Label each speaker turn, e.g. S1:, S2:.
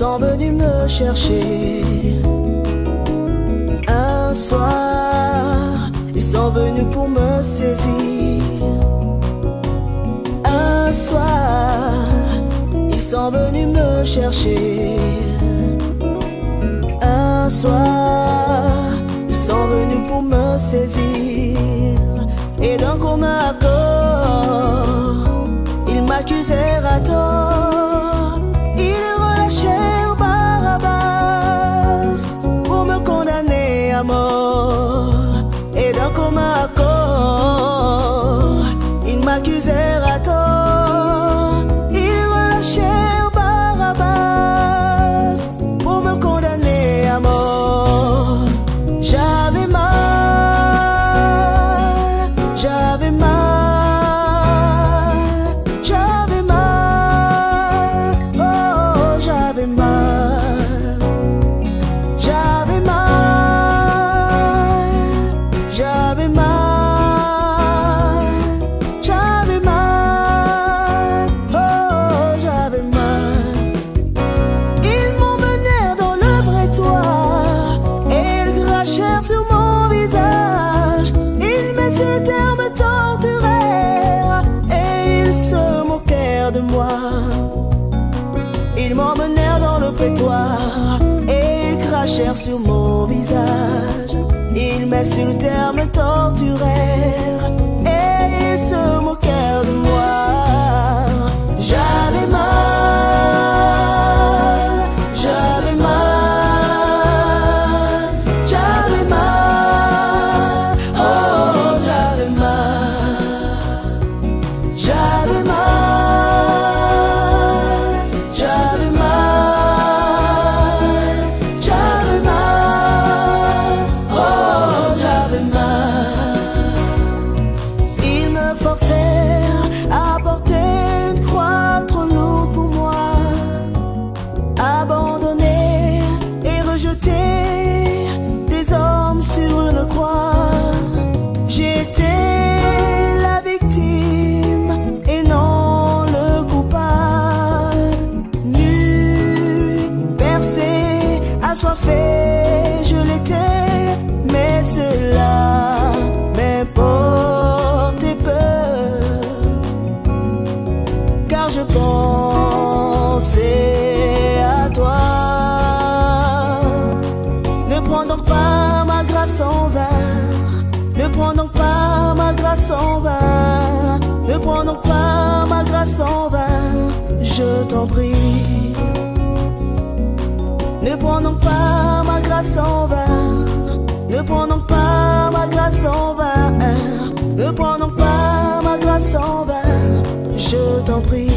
S1: me chercher. Un soir, ils sont venus pour me saisir. Un soir, ils sont venus me chercher. Un soir, ils sont venus pour me saisir. Et d'un commun accord, ils m'accusèrent mort. Et d'un commun Ils m'emmenèrent dans le prétoire et ils crachèrent sur mon visage. Ils m'insultèrent, me torturèrent et ils se moquèrent je l'étais, mais cela m'importait peu car je pensais à toi. Ne prends donc pas ma grâce en vain, ne prends donc pas ma grâce en vain, ne prends donc pas ma grâce en vain, je t'en prie. Prends donc pas ma grâce en vain, ne prends donc pas ma grâce en vain, ne prends pas ma grâce en vain, je t'en prie.